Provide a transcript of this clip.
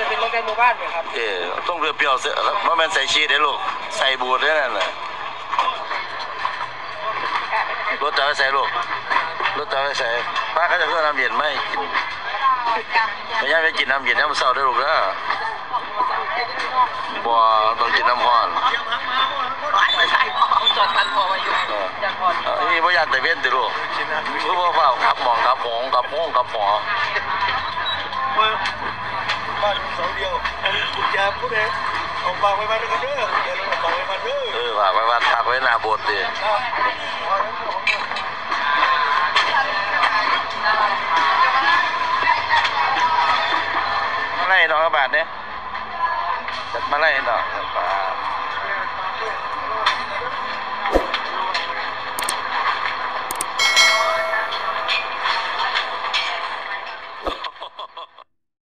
จะเป็นโรงแรมหมู่บ้านเนี่ครับ เออต้องเปรี้ยวๆเสียแล้วมันเป็นใส่ชีสได้ลูก ใส่บูดได้นั่นน่ะรถจะไปใส่ลูกรถจะไปใส่ป้าก็จะเพื่อน้ำเย็นไหมกินไม่ยากไปกินน้ำเย็นน้ำเศร้าได้ลูกนะบ่ต้องกินน้ำร้อนไม่ใช่พ่อเอาจบกันพอเออนี่พ่ยานแต่เว้นติลูกรู้ว่าเปล่าขับหมองขับหมองขับหมองขับหมอ ผู้ใดเอาวางไว้บ้านกันเด้ออย่าลืมเอาวางไว้บ้านเด้อเออฝากไว้วัดฝากไว้หน้าโบสถ์ดิมาไล่ดอกกระบาดเนี่ยจัดมาไล่ดอกกระบาด